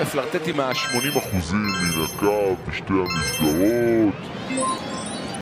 מפלרטט עם ה-80 אחוזים. מן הקו בשתי המסגרות.